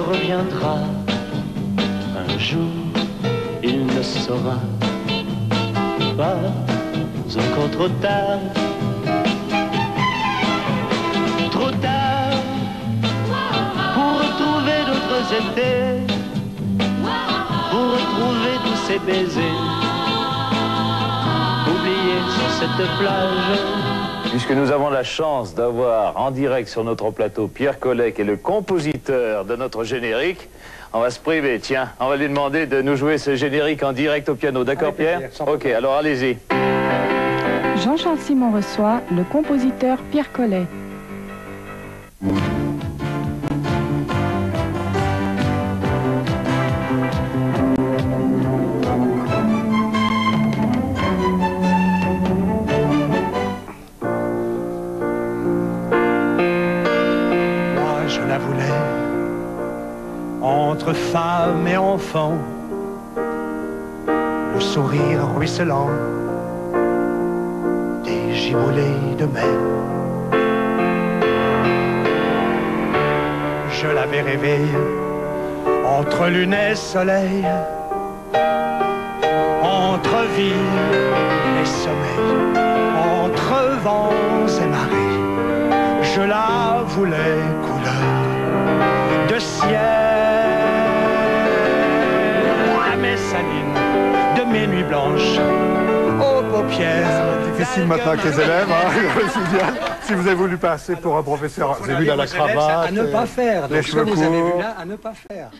reviendra. Un jour, il ne saura pas encore trop tard. Trop tard pour retrouver d'autres étés, pour retrouver tous ces baisers, oubliés sur cette plage. Puisque nous avons la chance d'avoir en direct sur notre plateau Pierre Collet, qui est le compositeur de notre générique, on va se priver, tiens, on va lui demander de nous jouer ce générique en direct au piano. D'accord Pierre Ok, alors allez-y. Jean-Charles Simon reçoit le compositeur Pierre Collet. Je la voulais entre femme et enfant, le sourire ruisselant des giboulées de mai. Je l'avais rêvé entre lune et soleil, entre vie et sommeil, entre vents et marées. Je la voulais de ciel, la messaline de mes nuits blanches aux paupières. Difficile maintenant avec les élèves, hein. Si vous avez voulu passer pour un professeur, vous avez vu là la cravate, À ne pas faire. les cheveux vous avez vu courts. là, à ne pas faire.